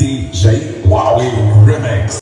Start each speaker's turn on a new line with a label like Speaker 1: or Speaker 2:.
Speaker 1: DJ Wowie Remix.